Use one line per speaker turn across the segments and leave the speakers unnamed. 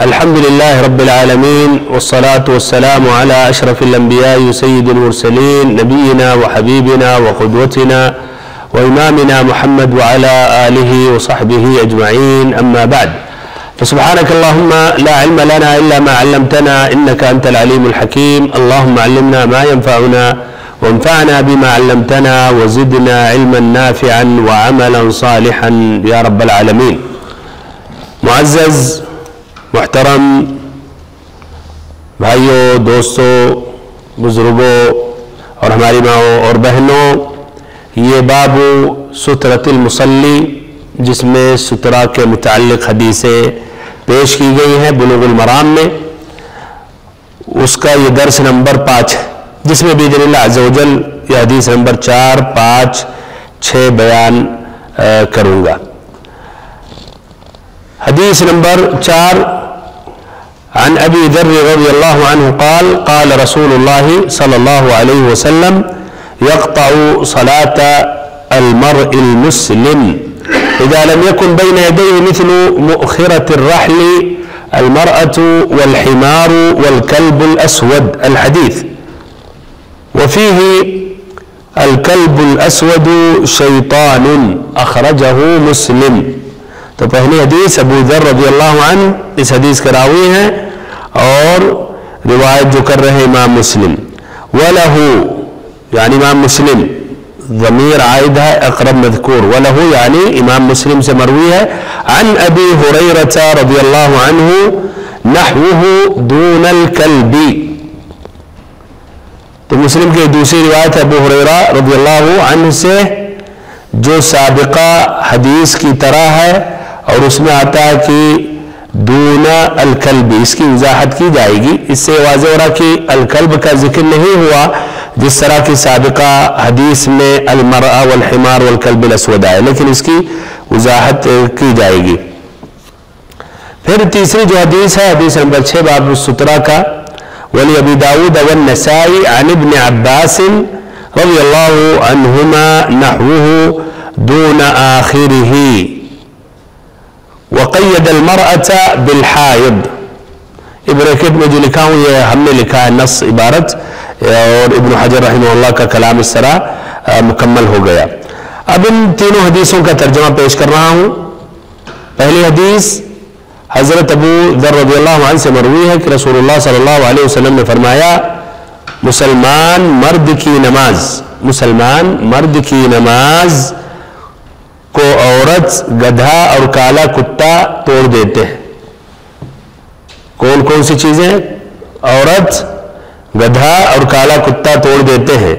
الحمد لله رب العالمين والصلاة والسلام على أشرف الأنبياء وسيد المرسلين نبينا وحبيبنا وقدوتنا وإمامنا محمد وعلى آله وصحبه أجمعين. أما بعد فسبحانك اللهم لا علم لنا إلا ما علمتنا إنك أنت العليم الحكيم. اللهم علمنا ما ينفعنا وانفعنا بما علمتنا وزدنا علما نافعا وعملا صالحا يا رب العالمين. معزز محترم، بھائیوں، دوستوں، بزرگوں اور ہماری ماؤں اور بہنوں، یہ باب سترت المسلی جس میں سترا کے متعلق حدیثیں پیش کی گئی ہیں بلوغ المرام میں۔ اس کا یہ درس نمبر پانچ جس میں بیدن اللہ عز و جل یہ حدیث نمبر چار، پانچ، چھ بیان کروں گا۔ حدیث نمبر چار عن أبي ذر رضي الله عنه قال قال رسول الله صلى الله عليه وسلم يقطع صلاة المرء المسلم. إذا لم يكن بين يديه مثل مؤخرة الرحل المرأة والحمار والكلب الأسود. الحديث وفيه الكلب الأسود شيطان أخرجه مسلم. پہلی حدیث أبو ذر عنہ اس حدیث کے راوی ہیں اور روایت جو کر رہے امام مسلم، وَلَهُ یعنی امام مسلم، ضمیر عائد ہے اقرب، مذکور، وَلَهُ یعنی امام مسلم سے مروی ہے۔ عن ابی حریرت رضی اللہ عنہ نحوه دون الكلب۔ تو مسلم کی دوسری روایت ہے ابو حریرہ رضی اللہ عنہ سے، جو سابقہ حدیث کی طرح ہے اور اس میں آتا ہے کہ دون الكلب. اس کی وضاحت کی جائے گی؟ اس سے واضح ہو رہا کہ الكلب کا ذکر نہیں ہوا جس طرح کی سابقہ حدیث میں المرأة والحمار والكلب الاسود آئے لیکن اس کی وضاحت کی جائے گی۔ پھر تیسری جو حدیث ہے حدیث نمبر 6 باب السترہ کا ولی ابی داود اول عن ابن عباس رضی اللہ عنہما نحوه دون آخره وقید المرأة بالحائض. نے لکھا ہے نص عبارت. اور ابن حجر رحمہ اللہ کا کلام اس طرح مکمل ہو گیا. اب ان تینوں حدیثوں کا ترجمہ پیش کر رہا ہوں. پہلی حدیث حضرت ابو ذر رضی اللہ عنہ سے مروی ہے کہ رسول اللہ صلی اللہ علیہ وسلم نے فرمایا مسلمان مرد کی نماز مسلمان مرد کی نماز کو عورت گدھا اور کالا کتا توڑ دیتے ہیں۔ کون کون سی چیزیں عورت گدھا اور کالا کتا توڑ دیتے ہیں۔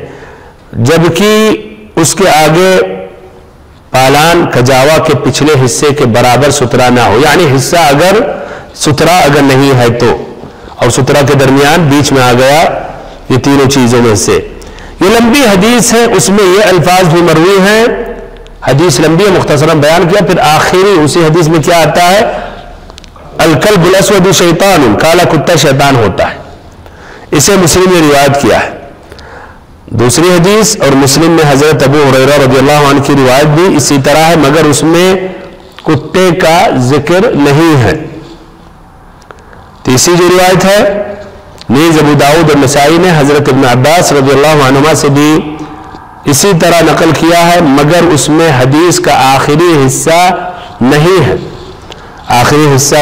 جبکہ اس کے آگے پالان کجاوا کے پچھلے حصے کے برابر سترا نہ ہو۔ یعنی حصہ اگر سترا اگر نہیں ہے تو۔ اور سترا کے درمیان بیچ میں آ گیا یہ تینوں چیزوں میں سے۔ یہ لمبی حدیث ہے، اس میں یہ الفاظ بھی مروی ہیں۔ حدیث لمبی مختصرا بیان کیا، پھر آخری اسی حدیث میں کیا آتا ہے؟ الکلب الاسود شیطان، کالا کتا شیطان ہوتا ہے۔ اسے مسلم نے روایت کیا ہے۔ دوسری حدیث، اور مسلم میں حضرت ابو حریرہ رضی اللہ عنہ کی روایت بھی اسی طرح ہے، مگر اس میں کتے کا ذکر نہیں ہے۔ تیسری جو روایت ہے، نیز ابو داود اور نسائی نے حضرت ابن عباس رضی اللہ عنہ سے بھی اسی طرح نقل کیا ہے، مگر اس میں حدیث کا آخری حصہ نہیں ہے۔ آخری حصہ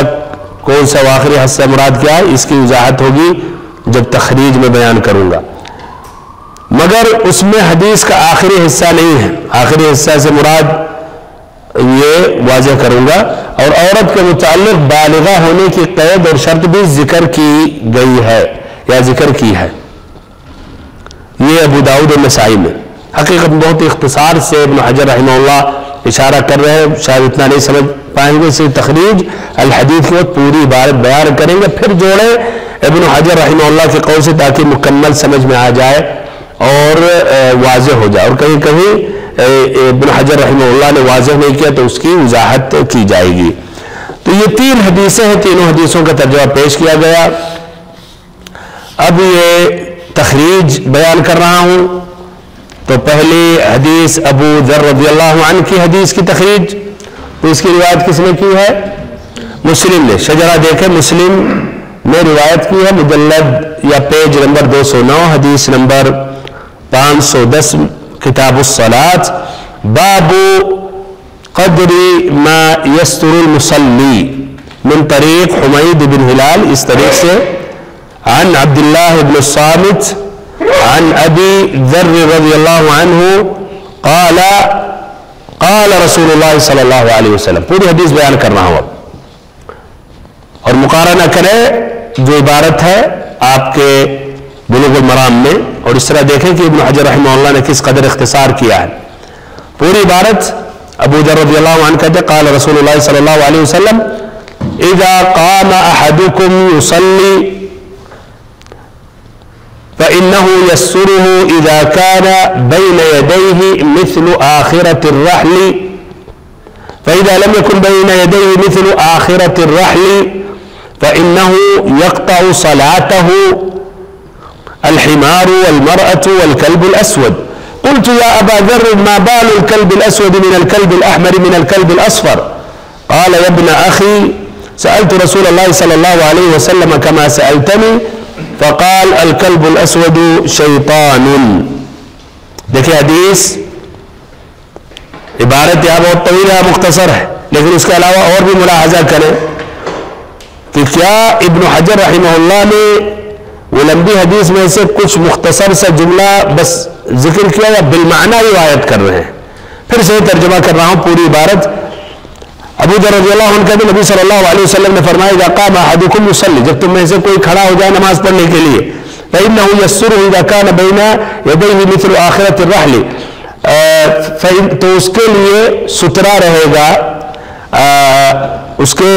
کون سا آخری حصہ مراد کیا ہے؟ اس کی وضاحت ہوگی جب تخریج میں بیان کروں گا۔ مگر اس میں حدیث کا آخری حصہ نہیں ہے۔ آخری حصہ سے مراد یہ واضح کروں گا۔ اور عورت کے متعلق بالغہ ہونے کی قید اور شرط بھی ذکر کی گئی ہے یا ذکر کی ہے۔ یہ ابو داود نسائی میں۔ حقیقت بہت اختصار سے ابن حجر رحمہ اللہ اشارہ کر رہے ہیں، شاید اتنا نہیں سمجھ پائیں گے اسے تخریج الحدیث کی پوری عبارت بیان کریں گے۔ پھر جوڑیں ابن حجر رحمہ اللہ کے قول سے تاکہ مکمل سمجھ میں آ جائے اور واضح ہو جائے۔ اور کہیں کہیں ابن حجر رحمہ اللہ نے واضح نہیں کیا تو اس کی وضاحت کی جائے گی۔ تو یہ تین حدیثیں ہیں، تینوں حدیثوں کا ترجمہ پیش کیا گیا۔ اب یہ تخریج بیان کر رہا ہوں۔ تو پہلی حدیث ابو ذر رضی اللہ عنہ کی حدیث کی تخریج، اس کی روایت کس نے کی ہے؟ مسلم نے۔ شجرہ دیکھیں، مسلم نے روایت کی ہے، مجلد یا پیج نمبر دو سو نو، حدیث نمبر پانچ سو دس، کتاب الصلاة باب قدر ما یستر المسلی من طریق حمید بن حلال اس طریق سے۔ عن عبداللہ بن الصامت عن أبي ذر رضي الله عنه قال قال رسول الله صلی اللہ علیہ وسلم. پوری حدیث بیان کر رہا ہوں اب اور مقارنہ کریں جو عبارت ہے آپ کے بلوغ المرام میں، اور اس طرح دیکھیں کہ ابن حجر رحمہ اللہ نے کس قدر اختصار کیا ہے۔ پوری عبارت ابو ذر رضی اللہ عنہ کہتے قال رسول اللہ صلی اللہ علیہ وسلم، اذا قام احدكم يصلي فإنه يسره إذا كان بين يديه مثل آخرة الرحل. فإذا لم يكن بين يديه مثل آخرة الرحل فإنه يقطع صلاته. الحمار والمرأة والكلب الأسود. قلت يا أبا ذر ما بال الكلب الأسود من الكلب الأحمر من الكلب الأصفر؟ قال يا ابن أخي سألت رسول الله صلى الله عليه وسلم كما سألتني فقال الكلب الأسود شيطان. دیکھیں حدیث عبارت یہاں بہت طویل ہے مختصر ہے، لیکن اس کے علاوہ اور بھی ملاحظہ کریں کہ کیا ابن حجر رحمہ اللہ نے وہ لمبی حدیث میں سے کچھ مختصر سا جملہ بس ذکر کیا یا بالمعنی روایت کر رہے ہیں؟ پھر سے ترجمہ کر رہا ہوں پوری عبارت ابو در رضی اللہ عنہ کہتے نبی صلی اللہ علیہ وسلم نے فرمایا، اذا قام احدكم يصلي جب تم میں سے کوئی کھڑا ہو جائے نماز پڑھنے کے لیے فانه يسر اذا كان بين يديه مثل اخره الرحل. تو اس کے لیے سترا رہے گا اس کے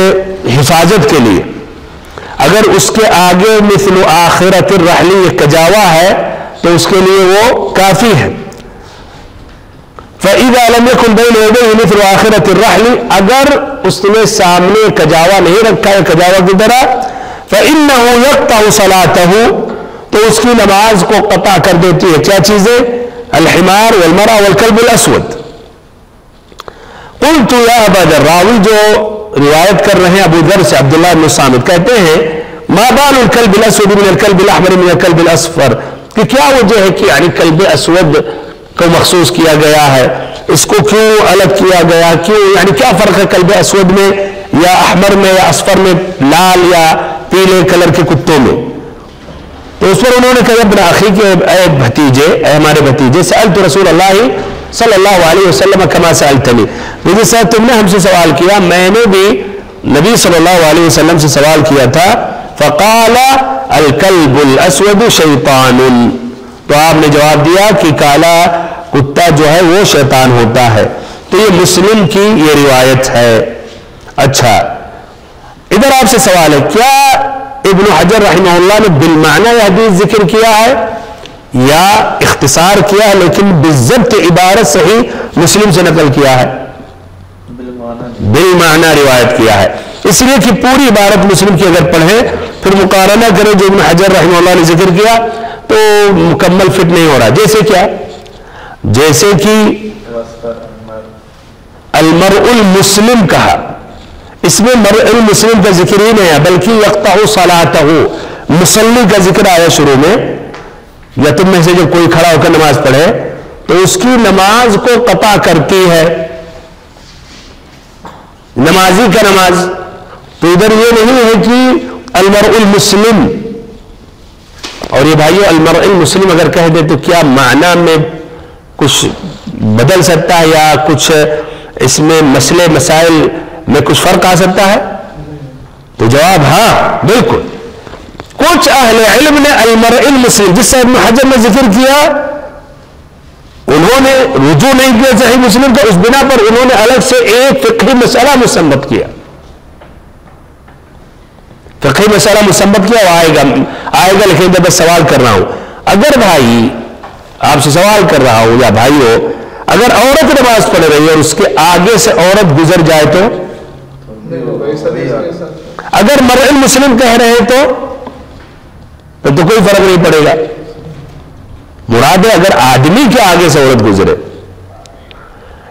حفاظت کے لیے۔ اگر اس کے آگے مثل آخرت الرحل یہ کجاوا ہے، تو اس کے لیے وہ کافی ہے۔ فَإِذَا لَمْ يَكُنْ بَيْنَ يَدَيْهِ مِثْلُ آخِرَةِ الرَّحْلِ، اگر اس نے سامنے کجاوا نہیں رکھا ہے، کجاوا کی طرح، فَإِنَّهُ يَقْطَعُ صَلَاتَهُ، تو اس کی نماز کو قطع کر دیتی ہے۔ کیا چیزیں؟ الحمار والمرأة والکلب الاسود۔ قلت یا ابا ذر، راوی جو روایت کر رہے ہیں ابو ذر سے عبداللہ بن سامد کہتے ہیں، ما بال الکلب الاسود من الکلب الاحمر من الکلب الاصفر کہ کیا وجہ ہے کہ یعنی کلب اسود کو مخصوص کیا گیا ہے؟ اس کو کیوں الگ کیا گیا؟ کیوں؟ یعنی کیا فرق ہے کلب اسود میں یا احمر میں یا اسفر میں لال یا پیلے کلر کے کتوں میں؟ تو اس پر انہوں نے کہا، ابن اخی کے اے بھتیجے، اے ہمارے بھتیجے، سألت رسول اللہ صلی اللہ علیہ وسلم کما سألتنی؟ مجھے صاحب تم نے ہم سے سوال کیا، میں نے بھی نبی صلی اللہ علیہ وسلم سے سوال کیا تھا۔ فقال، الکلب الاسود شیطان۔ تو آپ نے جواب دیا کہ کالا کتا جو ہے وہ شیطان ہوتا ہے۔ تو یہ مسلم کی یہ روایت ہے۔ اچھا۔ ادھر آپ سے سوال ہے، کیا ابن حجر رحمہ اللہ نے بالمعنی یہ حدیث ذکر کیا ہے؟ یا اختصار کیا ہے، لیکن بالضبط عبارت صحیح مسلم سے نقل کیا ہے۔ بالمعنی روایت کیا ہے۔ اس لیے کہ پوری عبارت مسلم کی اگر پڑھیں، پھر مقارنہ کریں جو ابن حجر رحمہ اللہ نے ذکر کیا، تو مکمل فٹ نہیں ہو رہا۔ جیسے کیا؟ جیسے کہ المرء المسلم کہا۔ اس میں مرء المسلم کا ذکر ہی نہیں ہے، بلکہ یقطع صلاتہ مسلی کا ذکر آیا شروع میں، یا تم میں سے جب کوئی کھڑا ہو کر نماز پڑھے، تو اس کی نماز کو قطع کرتی ہے۔ نمازی کا نماز۔ تو ادھر یہ نہیں ہے کہ المرء المسلم۔ اور یہ بھائیو، المرء المسلم اگر کہہ دے تو کیا معنی میں کچھ بدل سکتا ہے یا کچھ اس میں مسئلے، مسائل میں کچھ فرق آ سکتا ہے؟ تو جواب ہاں بالکل۔ کچھ اہل علم نے المرء المسلم، جس سے ابن حجر نے ذکر کیا، انہوں نے رجوع نہیں کیا صحیح مسلم کا اس بنا پر انہوں نے الگ سے ایک فقہی مسئلہ مسمت کیا۔ فقہی مسئلہ مسمت کیا، وہ آئے گا آئے گا لیکن میں سوال کر رہا ہوں۔ اگر بھائی آپ سے سوال کر رہا ہوں یا بھائی ہو اگر عورت نماز پڑھ رہی ہے اور اس کے آگے سے عورت گزر جائے تو؟ اگر مرء مسلم کہہ رہے ہیں تو؟ تو کوئی فرق نہیں پڑے گا۔ مراد ہے اگر آدمی کے آگے سے عورت گزرے۔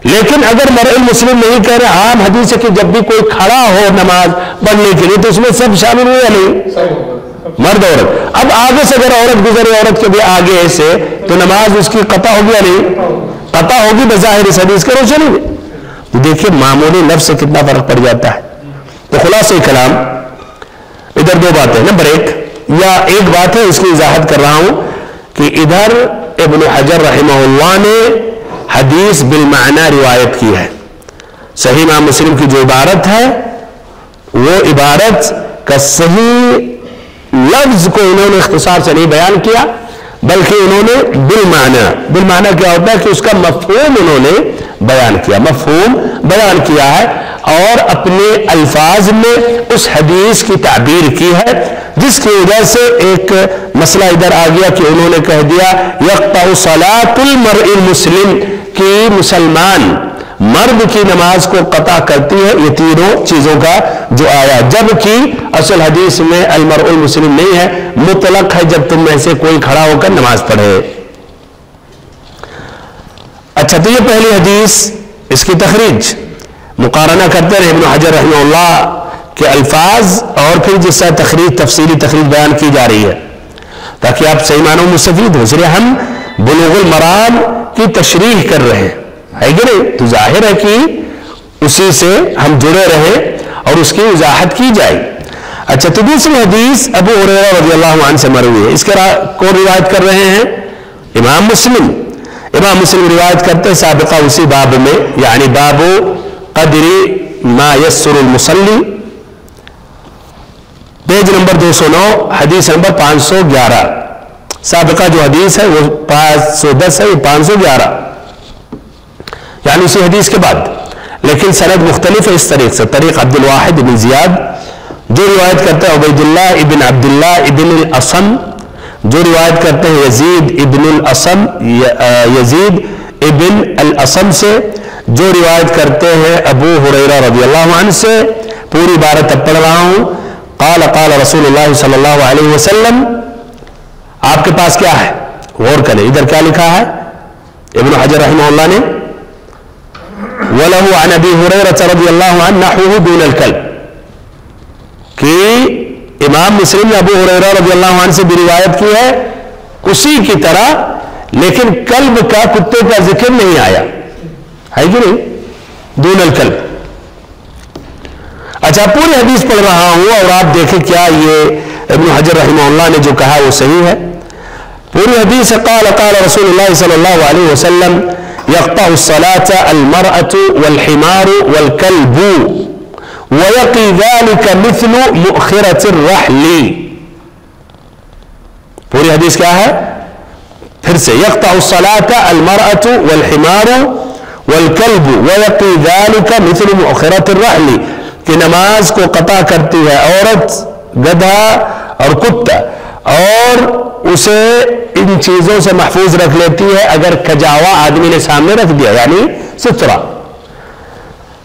لیکن اگر مرء مسلم نہیں کہہ رہے، عام حدیث ہے کہ جب بھی کوئی کھڑا ہو نماز پڑھنے کے لیے تو اس میں سب شامل ہوئے یا نہیں؟ مرد عورت۔ اب آگے سے اگر عورت گزرے عورت کے بھی آگے سے تو نماز اس کی قطع ہوگی یا نہیں؟ قطع ہوگی بظاہر اس حدیث کے روشنی میں۔ دیکھیے معمولی لفظ سے کتنا فرق پڑ جاتا ہے۔ تو خلاصہ کلام، ادھر دو باتیں۔ نمبر ایک، یا ایک بات ہے، اس کی وضاحت کر رہا ہوں کہ ادھر ابن حجر رحمہ اللہ نے حدیث بالمعنی روایت کی ہے۔ صحیح امام مسلم کی جو عبارت ہے، وہ عبارت کا صحیح لفظ کو انہوں نے اختصار سے نہیں بیان کیا، بلکہ انہوں نے بالمعنی بالمعنی کیا ہوتا ہے کہ اس کا مفہوم انہوں نے بیان کیا، مفہوم بیان کیا ہے اور اپنے الفاظ میں اس حدیث کی تعبیر کی ہے، جس کی وجہ سے ایک مسئلہ ادھر آ گیا کہ انہوں نے کہہ دیا یکتا صلاۃ المرء المسلم کی مسلمان مرد کی نماز کو قطع کرتی ہے، یہ تینوں چیزوں کا جو آیا۔ جبکہ اصل حدیث میں المرء المسلم نہیں ہے، مطلق ہے جب تم میں سے کوئی کھڑا ہو کر نماز پڑھے۔ اچھا تو یہ پہلی حدیث، اس کی تخریج۔ مقارنہ کرتے رہے ابن حجر رحمہ اللہ کے الفاظ اور پھر جس سے تخریج، تفصیلی تخریج بیان کی جا رہی ہے۔ تاکہ آپ صحیح معنوں مستفید ہو اس لیے ہم بلوغ المرام کی تشریح کر رہے ہیں۔ ہے کہ نہیں؟ تو ظاہر ہے کہ اسی سے ہم جڑے رہے اور اس کی وضاحت کی جائے۔ اچھا تو دوسری حدیث ابو حریرہ رضی اللہ عنہ سے مروی ہے۔ اس کے کو روایت کر رہے ہیں امام مسلم۔ امام مسلم روایت کرتے ہیں، سابقہ اسی باب میں یعنی باب قدر ما یسر المسلی پیج نمبر دو سو نو، حدیث نمبر پانچ سو گیارہ۔ سابقہ جو حدیث ہے، وہ پانچ سو دس ہے یہ پانچ سو گیارہ۔ یعنی اسی حدیث کے بعد۔ لیکن سند مختلف ہے اس طریق سے۔ طریق عبد الواحد بن زیاد، جو روایت کرتے ہیں عبید اللہ ابن عبداللہ ابن الاسم، جو روایت کرتے ہیں یزید ابن الاسم یزید ابن الاسم سے، جو روایت کرتے ہیں ابو حریرہ رضی اللہ عنہ سے، پوری عبارت اب پڑھ رہا ہوں۔ قال قال رسول اللہ صلی اللہ علیہ وسلم، آپ کے پاس کیا ہے؟ غور کریں۔ ادھر کیا لکھا ہے؟ ابن حجر رحمہ اللہ نے وَلَهُ عَنْ أَبِي هُرَيْرَةَ رَضِيَ اللَّهُ عَنْ نَحْوُهُ دُونَ الْكَلْبِ. کہ امام مسلم نے ابو حریرہ رضی اللہ عنہ سے بھی روایت کی ہے، اسی کی طرح، لیکن کلب کا، کتے کا ذکر نہیں آیا۔ ہے کہ نہیں؟ دون الکلب۔ اچھا پوری حدیث پڑھ رہا ہوں اور آپ دیکھیں کیا یہ ابن حجر رحمہ اللہ نے جو کہا وہ صحیح ہے۔ پوری حدیث قال قال رسول اللہ صلی اللہ علیہ وسلم يقطع الصلاة المرأة والحمار والكلب. ويقي ذلك مثل مؤخرة الرحل. بوري حديث كاها هرسي يقطع الصلاة المرأة والحمار والكلب. ويقي ذلك مثل مؤخرة الرحل. في نماز كو قطع كرتها أورت قدها أركتها أور, أور اسے ان چیزوں سے محفوظ رکھ لیتی ہے اگر کجاوا آدمی نے سامنے رکھ دیا یعنی سترا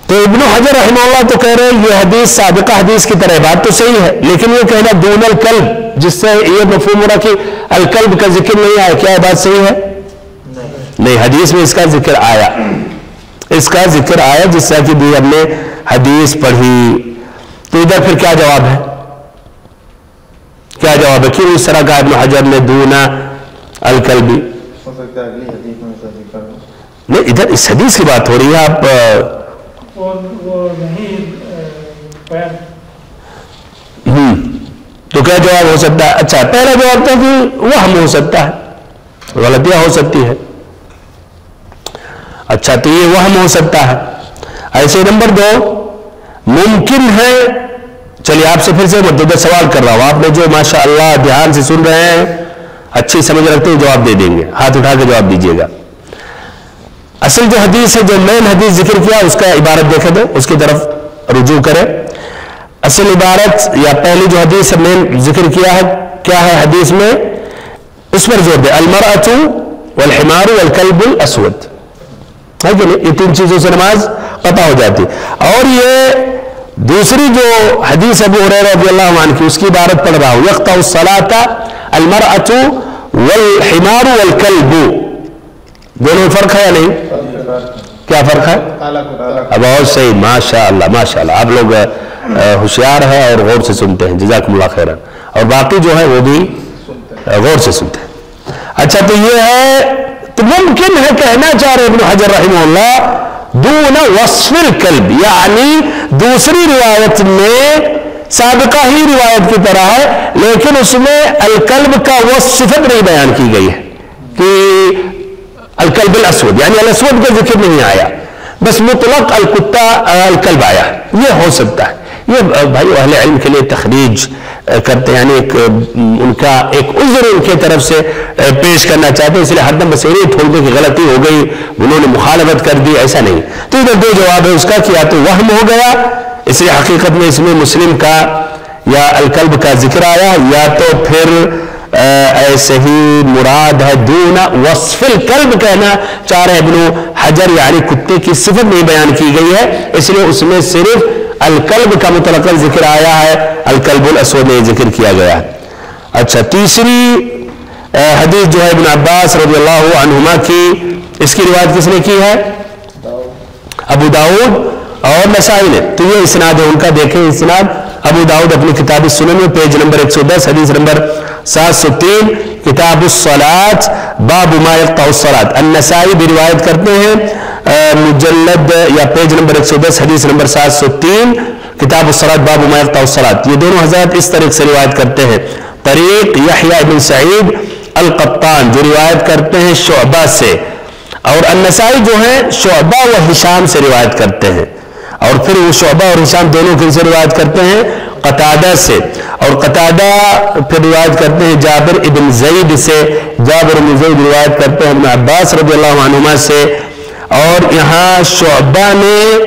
تو ابن حجر رحمہ اللہ تو کہہ رہے ہیں یہ حدیث سابقہ حدیث کی طرح بات تو صحیح ہے لیکن یہ کہنا دون القلب جس سے یہ مفہوم ہو رہا کہ القلب کا ذکر نہیں آیا کیا بات صحیح ہے؟ نہیں۔ حدیث میں اس کا ذکر آیا۔ اس کا ذکر آیا جس سے کہ بھی ہم نے حدیث پڑھی۔ تو ادھر پھر کیا جواب ہے؟ کیا جواب ہے؟ کیوں اس طرح کا ابن حجر نے دونا الکلبی
میں
نہیں، ادھر اس حدیث کی بات ہو رہی ہے، آپ
وہ
تو کیا جواب ہو سکتا ہے؟ اچھا پہلا جواب تھا کہ وہ ہم ہو سکتا ہے، غلطیاں ہو سکتی ہے اچھا تو یہ وہم ہو سکتا ہے۔ ایسے نمبر دو، ممکن ہے چلیے، آپ سے پھر سے مدد سوال کر رہا ہوں۔ آپ نے جو ماشاء اللہ دھیان سے سن رہے ہیں، اچھی سمجھ رکھتے ہیں جواب دے دیں گے۔ ہاتھ اٹھا کے جواب دیجیے گا۔ اصل جو حدیث ہے، جو مین حدیث ذکر کیا، اس کا عبارت دیکھے دو اس کی طرف رجوع کرے اصل عبارت یا پہلی جو حدیث ہے مین ذکر کیا ہے کیا ہے حدیث میں؟ اس پر زور دے المرأة والحمار والکلب الاسود ہے کہ نہیں؟ یہ تین چیزوں سے نماز قطع ہو جاتی۔ اور یہ دوسری جو حدیث ابو رضی اللہ عنہ کی، اس کی عبارت پڑھ رہا ہوں۔ یکتا الصلاة المر والحمار والکلب۔ دونوں فرق ہے یا نہیں؟ کیا فرق ہے؟ بہت صحیح ماشاء اللہ ماشاء اللہ آپ لوگ ہوشیار ہیں اور غور سے سنتے ہیں۔ جزاکم اللہ خیر اور باقی جو ہے وہ بھی غور سے سنتے ہیں۔ اچھا تو یہ ہے، تو ممکن ہے کہنا چاہ رہے ابن حجر رحمہ اللہ دون وصف الکلب یعنی دوسری روایت میں سابقہ ہی روایت کی طرح ہے، لیکن اس میں الکلب کا وہ صفت نہیں بیان کی گئی ہے کہ الکلب الاسود یعنی الاسود کا ذکر نہیں آیا۔ بس مطلق الکتا الکلب آیا۔ یہ ہو سکتا ہے۔ یہ بھائی اہل علم کے لیے تخریج کرتے ہیں یعنی ایک ان کا ایک عذر ان کی طرف سے پیش کرنا چاہتے ہیں، اس لیے ہر دم بس یہ تھوڑ کی غلطی ہو گئی، انہوں نے مخالفت کر دی، ایسا نہیں۔ تو ادھر دو جواب ہے اس کا کہ یا تو وہم ہو گیا، اس لیے حقیقت میں اس میں مسلم کا یا الکلب کا ذکر آیا، یا تو پھر ایسے ہی مراد ہے، دون وصف الکلب کہنا چاہ رہے ابن حجر یعنی کتے کی صفت نہیں بیان کی گئی ہے، اس لیے اس میں صرف القلب کا متلقا ذکر آیا ہے، القلب الاسود میں ذکر کیا گیا ہے۔ اچھا تیسری حدیث جو ہے ابن عباس رضی اللہ عنہما کی، اس کی روایت کس نے کی ہے؟ ابو داود اور نسائی نے۔ تو یہ اسناد ہے، ان کا دیکھیں اسناد۔ ابو داود اپنی کتاب سنن میں، پیج نمبر 110 حدیث نمبر 703 کتاب الصلاة باب ما یقطع الصلاة النسائی بھی روایت کرتے ہیں مجلد یا پیج نمبر 110 حدیث نمبر 703 کتاب الصلاة باب ما یقطع الصلاة یہ دونوں حضرات اس طریق سے روایت کرتے ہیں۔ طریق یحییٰ بن سعید القطان، جو روایت کرتے ہیں شعبہ سے۔ اور النسائی جو ہیں، شعبہ و حشام سے روایت کرتے ہیں۔ اور پھر وہ شعبہ اور حشام دونوں کن سے روایت کرتے ہیں۔ قطادہ سے۔ اور قطادہ پھر روایت کرتے ہیں جابر ابن زید سے۔ جابر ابن زید روایت کرتے ہیں ابن عباس رضی اللہ عنہما سے۔ اور یہاں شعبہ نے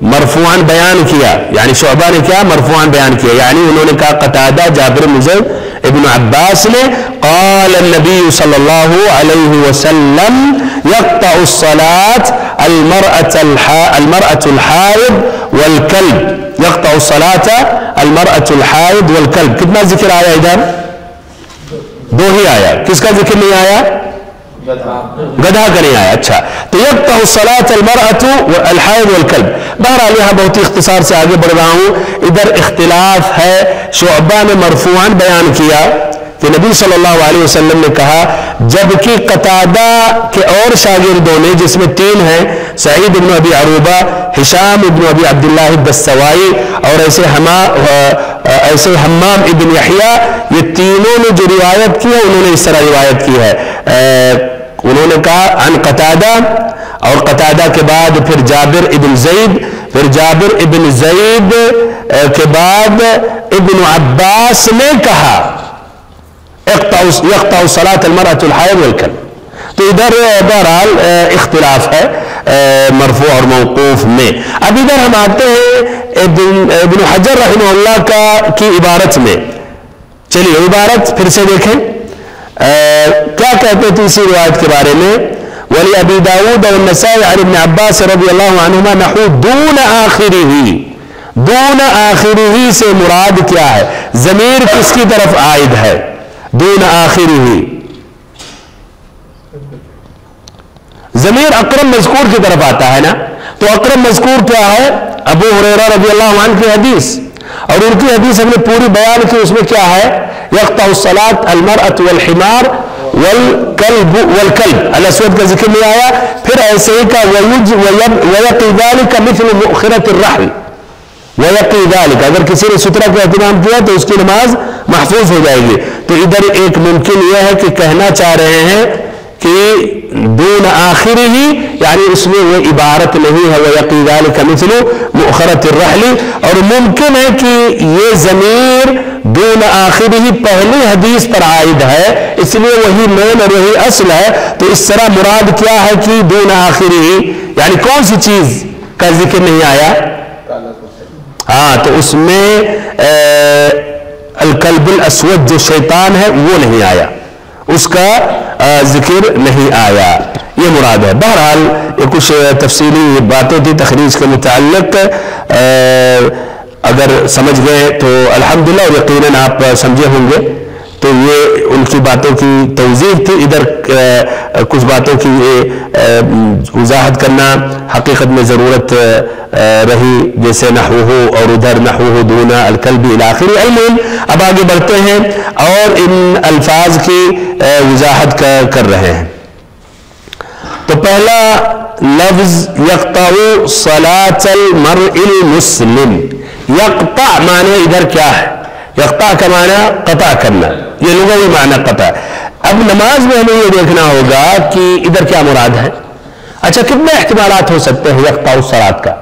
مرفوعان بیان کیا۔ یعنی شعبہ نے کیا؟ مرفوعان بیان کیا۔ یعنی انہوں نے کہا قطادہ جابر بن زید ابن عباس نے قال النبی صلی اللہ علیہ وسلم يقطع الصلاة المرأة الح- المرأة الحائض والكلب يقطع صلاة المرأة الحائض والكلب. كيف ما ذكر آية إذا؟ دو هي آية كيف كان ذكر
لي
آية قدها قني آية اچھا. تو يقطع صلاة المرأة الحائض والكلب. بہر آلیہ بہت اختصار سے آگے بڑھ رہا ہوں. ادھر اختلاف ہے. شعبہ مرفوعا بیان کیا. کہ نبی صلی اللہ علیہ وسلم نے کہا، جبکہ قطادہ کے اور شاگردوں نے، جس میں تین ہیں، سعید ابن ابی عروبہ، ہشام ابن ابی عبداللہ الدستوائی اور ایسے ہما، ایسے حمام ابن یحییٰ، یہ تینوں نے جو روایت کی ہے، انہوں نے اس طرح روایت کی ہے۔ انہوں نے کہا، عن قطادہ اور قطادہ کے بعد پھر جابر ابن زید، پھر جابر ابن زید کے بعد ابن عباس نے کہا۔ یقطع صلاة المرأة الحائض والکلب تو ادھر بہرحال اختلاف ہے مرفوع اور موقوف میں۔ اب ادھر ہم آتے ہیں ابن حجر رحمہ اللہ کا کی عبارت میں۔ چلیے، عبارت پھر سے دیکھیں۔ کیا کہتے تھے اسی روایت کے بارے میں؟ ولی ابی داود اور نسائی عن ابن عباس رضی اللہ عنہما نحو دون آخری ہی دون آخری ہی سے مراد کیا ہے؟ ضمیر کس کی طرف عائد ہے؟ دون آخری ہی ضمیر اکرم مذکور کی طرف آتا ہے نا؟ تو اکرم مذکور کیا ہے؟ ابو حریرہ رضی اللہ عنہ کی حدیث. اور ان کی حدیث ہم نے پوری بیان کی، اس میں کیا ہے؟ یقطع الصلاة المرأة والحمار والکلب والکلب. الاسود کا ذکر نہیں آیا، پھر ایسے ہی کا ویقی ذالک مثل مؤخرة الرحل. وقی ذالک اگر کسی نے سترہ کا اہتمام کیا تو اس کی نماز محفوظ ہو جائے گی۔ تو ادھر ایک ممکن یہ ہے کہ کہنا چاہ رہے ہیں کہ دون آخری ہی یعنی اس میں وہ عبارت نہیں ہے۔ وَيَقِي ذَلِكَ مِثْلُ مُؤْخَرَةِ الرَّحْلِ۔ اور ممکن ہے کہ یہ ضمیر دون آخر ہی پہلی حدیث پر عائد ہے۔ اس لیے وہی مین اور وہی اصل ہے۔ تو اس طرح مراد کیا ہے کہ دون آخر ہی؟ یعنی کون سی چیز کا ذکر نہیں آیا؟ ہاں تو اس میں الکلب الاسود جو شیطان ہے، وہ نہیں آیا۔ اس کا ذکر نہیں آیا۔ یہ مراد ہے۔ بہرحال، یہ کچھ تفصیلی باتیں تھی تخریج کے متعلق۔ اگر سمجھ گئے تو الحمدللہ اور یقیناً آپ سمجھے ہوں گے۔ تو یہ ان کی باتوں کی توضیح تھی۔ ادھر کچھ باتوں کی وضاحت کرنا حقیقت میں ضرورت رہی۔ جیسے نحوہ اور ادھر نحوہ دونا الکلبی الاخری علم اب آگے بڑھتے ہیں اور ان الفاظ کی وضاحت کر رہے ہیں۔ تو پہلا لفظ، یقطع صلاة المرء المسلم۔ یقطع معنی ادھر کیا ہے؟ یقطع کا معنی قطع کرنا یہ لغوی معنی قطع. اب نماز میں ہمیں یہ دیکھنا ہوگا کہ ادھر کیا مراد ہے؟ اچھا کتنے احتمالات ہو سکتے ہیں یقطع الصلاة کا؟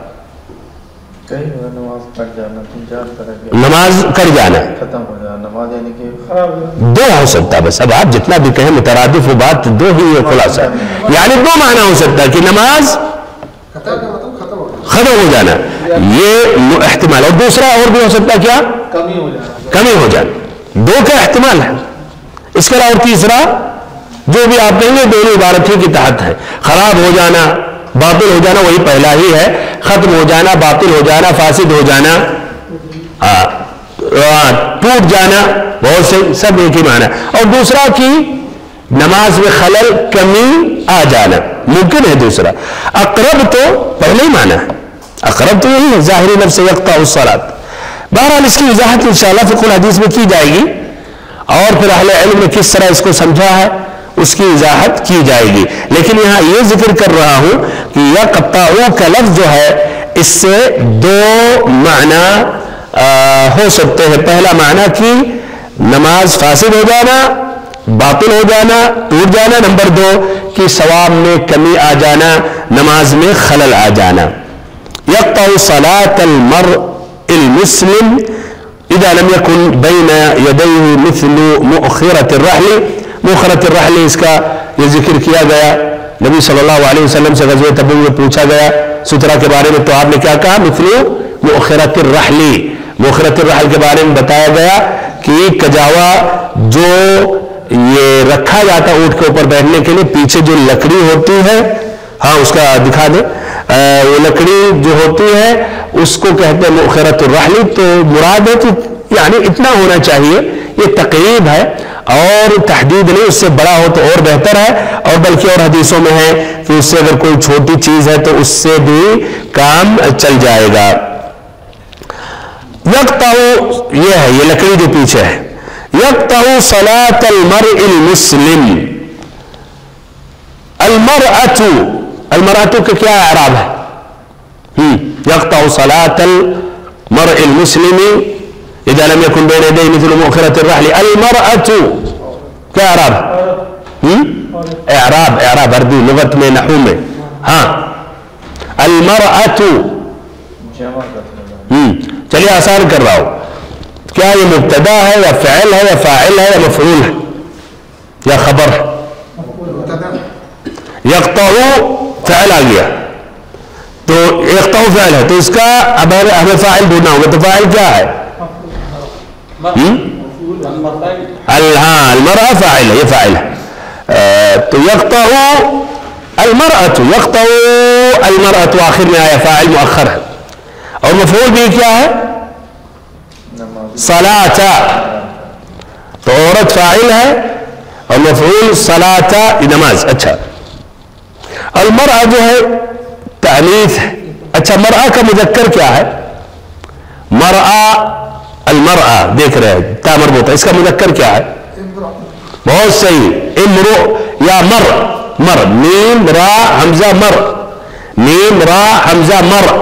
نماز جانا
کر جانا.
جانا یعنی
جائے
دو ہو سکتا ہے بس۔ اب آپ جتنا بھی کہیں مترادف و بات دو ہی ہے خلاصہ یعنی دو معنی ہو سکتا ہے کہ نماز ختم ہو جانا۔ یہ احتمال اور دوسرا اور بھی ہو سکتا کیا؟
کمی ہو جانا۔
کمی ہو جانا دو کا احتمال ہے۔ اس کے علاوہ تیسرا، جو بھی آپ کہیں گے، دونوں عبارت ہی کے تحت ہے۔ خراب ہو جانا، باطل ہو جانا، وہی پہلا ہی ہے۔ ختم ہو جانا، باطل ہو جانا، فاسد ہو جانا۔ ٹوٹ جانا، بہت سے، سب ایک ہی معنی اور دوسرا کہ نماز میں خلل، کمی، آ جانا۔ ممکن ہے دوسرا۔ اقرب تو پہلے ہی معنی ہے۔ اقرب تو یہی ہے، ظاہری لفظ یقطع الصلاۃ۔ بہرحال اس کی وضاحت انشاءاللہ فقہ الحدیث میں کی جائے گی اور پھر اہل علم نے کس طرح اس کو سمجھا ہے، اس کی وضاحت کی جائے گی۔ لیکن یہاں یہ ذکر کر رہا ہوں کہ یقطع کا لفظ جو ہے، اس سے دو معنی ہو سکتے ہیں۔ پہلا معنی کہ نماز فاسد ہو جانا، باطل ہو جانا، ٹوٹ جانا، نمبر دو کہ ثواب میں کمی آ جانا، نماز میں خلل آ جانا۔ يقطع صلاة المرء المسلم إذا لم يكن بين يديه مثل مؤخرة الرحل مؤخرة الرحل اس کا یہ ذکر کیا گیا۔ نبی صلی اللہ علیہ وسلم سے غزوہ تبوک میں پوچھا گیا، سترہ کے بارے میں تو آپ نے کیا کہا؟ مثل مؤخرة الرحل۔ مؤخرة الرحل کے بارے میں بتایا گیا کہ کجاوا جو یہ رکھا جاتا اونٹ کے اوپر بیٹھنے کے لیے، پیچھے جو لکڑی ہوتی ہے ہاں اس کا دکھا دیں۔ وہ لکڑی جو ہوتی ہے، اس کو کہتے ہیں مؤخرت الرحلی، تو مراد ہے کہ یعنی اتنا ہونا چاہیے، یہ تقریب ہے اور تحدید نہیں، اس سے بڑا ہو تو اور بہتر ہے۔ اور بلکہ اور حدیثوں میں ہے کہ اس سے اگر کوئی چھوٹی چیز ہے تو اس سے بھی کام چل جائے گا۔ یکتا یہ ہے، یہ لکڑی جو پیچھے ہے۔ یکتا صلاة المرء المسلم المرأة المراتوك كيا إعرابها يقطع صلاة المرء المسلم إذا لم يكن بين يديه مثل مؤخرة الرحل. المرأة كإعراب إعراب إعراب أردو لغة من نحومة. ها. المرأة تلي أسار كراو كاي مبتدأ هي فعل هي فاعل هي مفعول. يا خبر. يقطع فعل آ گیا تو ایک تو فعل ہے تو اس کا اب ہمیں فاعل ڈھونڈنا ہوگا تو فاعل کیا ہے المرأة فاعل ہے یہ فاعل ہے تو یکتا المرا تو یکتا تو آخر میں آیا فاعل مؤخر. ہے اور مفعول بھی کیا ہے؟ سلا تو عورت فاعل ہے. اور مفعول صلاة. نماز. اچھا. نماز اچھا المرأة جو ہے تعنیف ہے۔ اچھا مرأة کا مذکر کیا ہے؟ مرأة، المرأة، دیکھ رہے ہیں تا مربوط ہے؟ اس کا مذکر کیا ہے؟ بہت صحیح۔ امرو یا مر مر۔ میم، را، حمزہ، مر۔ میم، را، حمزہ، مر۔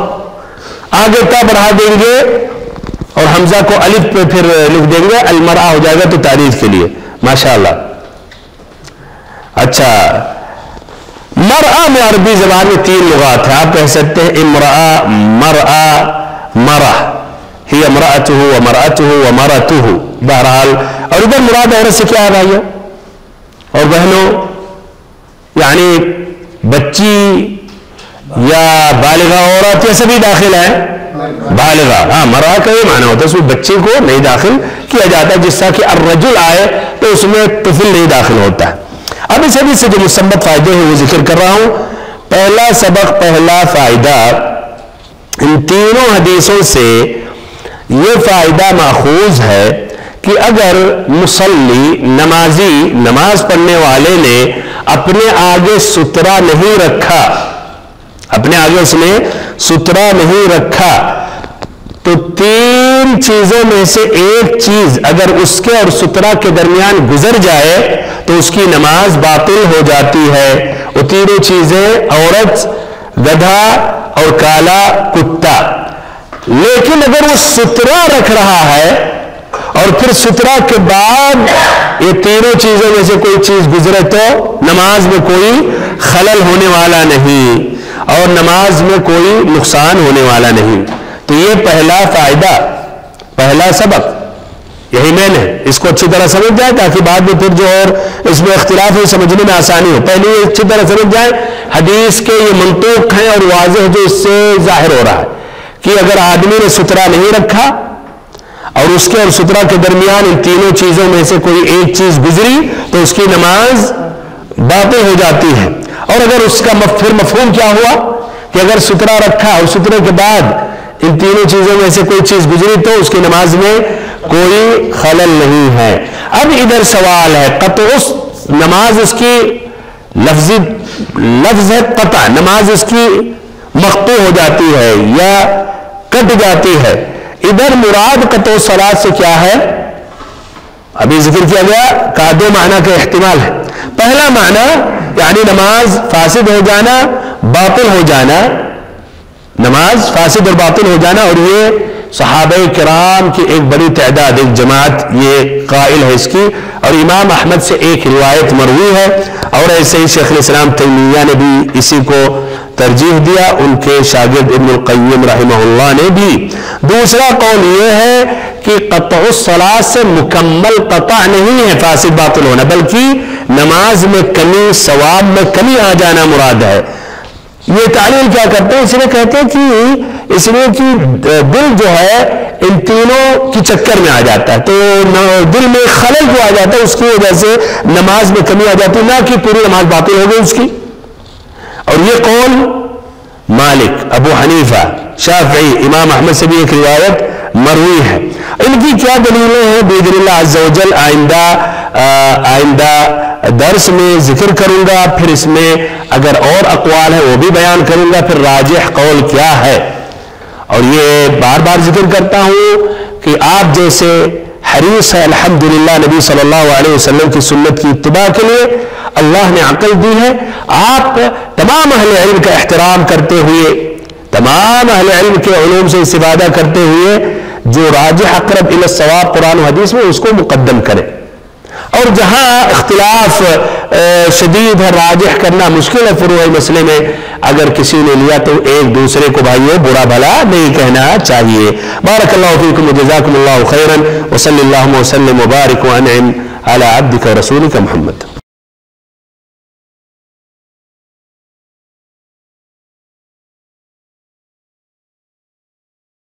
آگے تا بڑھا دیں گے؟ اور حمزہ کو الف پہ پھر لکھ دیں گے۔ المرا ہو جائے گا تو تعریف کے لیے۔ ماشاءاللہ۔ اچھا مرآ میں عربی زبان میں تین لغات ہیں آپ کہہ سکتے ہیں امرا مرآ مرا ہی امراۃ ہو امراۃ ہو امرات ہو بہرحال اور ادھر مراد عورت سے کیا ہے بھائیو اور بہنوں یعنی بچی یا بالغہ عورت یہ سبھی داخل ہیں بالغہ ہاں مرا کا یہ معنی ہوتا ہے اس میں بچے کو نہیں داخل کیا جاتا جس طرح کہ الرجل آئے تو اس میں طفل نہیں داخل ہوتا ہے اب اس حدیث سے جو مثبت فائدے ہیں وہ ذکر کر رہا ہوں۔ پہلا سبق، پہلا فائدہ، ان تینوں حدیثوں سے یہ فائدہ ماخوذ ہے کہ اگر مسلی نمازی، نماز پڑھنے والے نے اپنے آگے سترا نہیں رکھا، اپنے آگے اس نے سترا نہیں رکھا، تو تین چیزوں میں سے ایک چیز اگر اس کے اور سترا کے درمیان گزر جائے تو اس کی نماز باطل ہو جاتی ہے۔ وہ تینوں چیزیں، عورت، گدھا اور کالا کتا۔ لیکن اگر وہ سترا رکھ رہا ہے اور پھر سترا کے بعد یہ تینوں چیزوں میں سے کوئی چیز گزرے تو نماز میں کوئی خلل ہونے والا نہیں اور نماز میں کوئی نقصان ہونے والا نہیں۔ تو یہ پہلا فائدہ، پہلا سبق۔ یہی میں نے اس کو اچھی طرح سمجھ جائے تاکہ بعد میں پھر جو اور اس میں اختلاف ہے سمجھنے میں آسانی ہو۔ پہلے یہ اچھی طرح سمجھ جائے، حدیث کے یہ منطوق ہیں اور واضح جو اس سے ظاہر ہو رہا ہے کہ اگر آدمی نے سترا نہیں رکھا اور اس کے اور سترا کے درمیان ان تینوں چیزوں میں سے کوئی ایک چیز گزری تو اس کی نماز باطل ہو جاتی ہے۔ اور اگر اس کا پھر مفہوم کیا ہوا کہ اگر سترا رکھا اور سترے کے بعد ان تینوں چیزوں میں سے کوئی چیز گزری تو اس کی نماز میں کوئی خلل نہیں ہے۔ اب ادھر سوال ہے قطع اس نماز اس کی لفظی لفظ ہے قطع نماز اس کی مقطوع ہو جاتی ہے یا کٹ جاتی ہے۔ ادھر مراد قطع سلاد سے کیا ہے؟ ابھی ذکر کیا گیا کا دو معنی کا احتمال ہے۔ پہلا معنی یعنی نماز فاسد ہو جانا، باطل ہو جانا۔ نماز فاسد اور باطل ہو جانا اور یہ صحابہ کرام کی ایک بڑی تعداد، ایک جماعت یہ قائل ہے اس کی۔ اور امام احمد سے ایک روایت مروی ہے۔ اور ایسے ہی شیخ الاسلام تیمیہ نے بھی اسی کو ترجیح دیا۔ ان کے شاگرد ابن القیم رحمہ اللہ نے بھی۔ دوسرا قول یہ ہے کہ قطع الصلاة سے مکمل قطع نہیں ہے، فاسد باطل ہونا، بلکہ نماز میں کمی، ثواب میں کمی آ جانا مراد ہے۔ یہ تعلیم کیا کرتے ہیں؟ اس لیے کہتے ہیں کہ اس لیے کہ دل جو ہے، ان تینوں کی چکر میں آ جاتا ہے۔ تو دل میں خلل جو آ جاتا ہے، اس کی وجہ سے نماز میں کمی آ جاتی ہے، نہ کہ پوری نماز باطل ہو گئی اس کی۔ اور یہ قول مالک، ابو حنیفہ، شافعی، امام احمد سے بھی ایک روایت مروی ہے۔ ان کی کیا دلیلیں ہیں؟ بید اللہ عز و جل آئندہ آئندہ درس میں ذکر کروں گا۔ پھر اس میں اگر اور اقوال ہے وہ بھی بیان کروں گا۔ پھر راجح قول کیا ہے؟ اور یہ بار بار ذکر کرتا ہوں کہ آپ جیسے حریص ہے الحمدللہ، نبی صلی اللہ علیہ وسلم کی سنت کی اتباع کے لیے اللہ نے عقل دی ہے۔ آپ تمام اہل علم کا احترام کرتے ہوئے، تمام اہل علم کے علوم سے استفادہ کرتے ہوئے، جو راجح اقرب الثواب قرآن و حدیث میں، اس کو مقدم کرے اور جہاں اختلاف شدید ہے، راجح کرنا مشکل ہے فروعی مسئلے میں، اگر کسی نے لیا تو ایک دوسرے کو بھائیو، برا بھلا نہیں کہنا چاہیے۔ بارک اللہ فیکم جزاکم اللہ خیرا، وصلی اللہ وسلم وبارک وانعم على عبدك ورسولك محمد۔